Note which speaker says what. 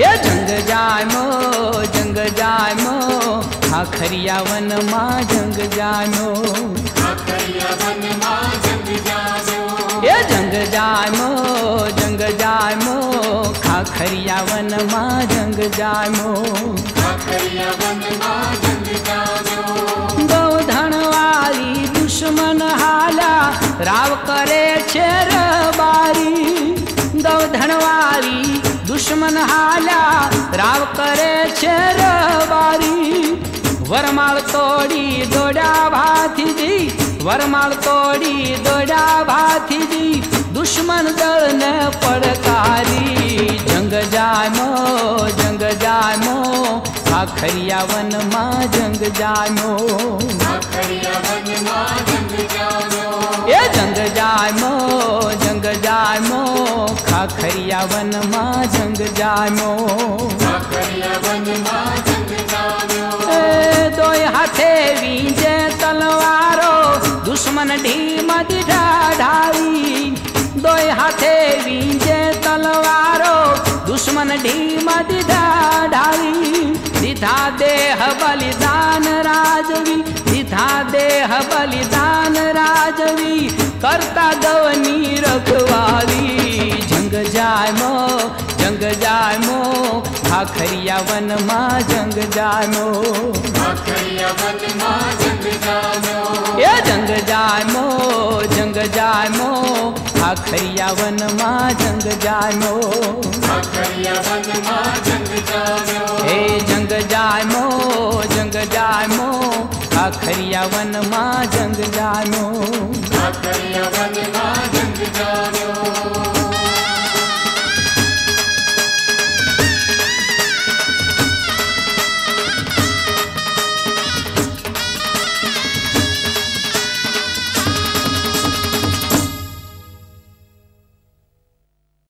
Speaker 1: ये जंग जाय मो, जंग जाय मो हा खरिया वन मा जंग जाय मो ये जंग जाय मो, जंग जाय मो खा खरिया वन मा जंग जाय मो। गौधन वाली दुश्मन हाला, राव करे छे रबारी। गौधन वाली દુશ્મન હાલ્યા રાવ કરે છે રબારી વરમાળ તોડી દોડ્યા ભાથીજી, વરમાળ તોડી દોડ્યા ભાથીજી. દુશ્મન દળને પડકારી. જંગ જામો જંગ જામો ખાખરિયા વનમાં જંગ જામો વનમાં જંગ જામો એ દોય હાથે વીજે તલવારો, દુશ્મન ઢીમ દીધા ઢાળી દોય હાથે વીજે તલવારો, દુશ્મન ઢીમ દીધા ઢાળી દીધા દેહ બલિદાન રાજવી, દીધા દેહ બલિદાન રાજવી. કરતા દવની રખવાળી જંગ જામો જંગ જામો ખાખરિયા વનમાં જંગ જામો એ જંગ જામો જંગ જામો ખાખરિયા વનમાં જંગ જામો હે જંગ જામો જંગ જામો ખાખરિયા વનમાં જંગ જામો વનમાં જંગ જામ્યો